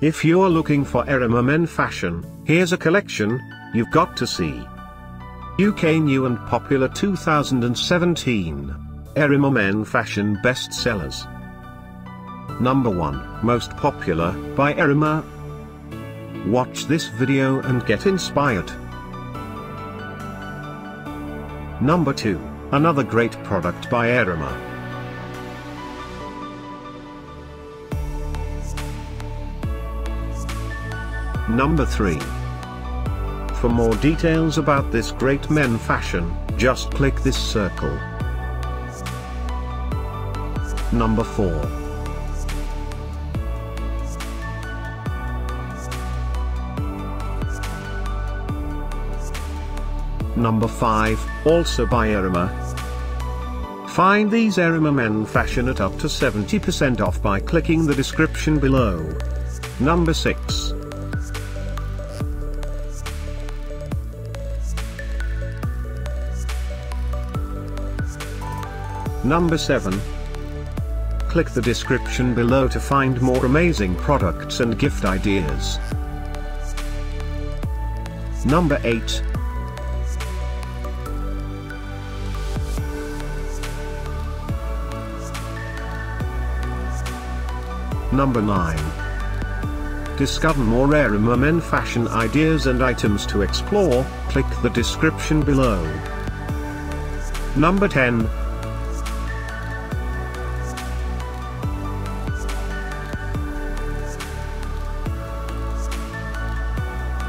If you're looking for Erima men fashion, here's a collection you've got to see. UK new and popular 2017 Erima men fashion bestsellers. Number 1 Most popular by Erima. Watch this video and get inspired. Number 2 Another great product by Erima. Number 3. For more details about this great men fashion, just click this circle. Number 4. Number 5, also by Erima. Find these Erima men fashion at up to 70% off by clicking the description below. Number 6. Number 7. Click the description below to find more amazing products and gift ideas. Number 8. Number 9. Discover more Erima men fashion ideas and items to explore, click the description below. Number 10.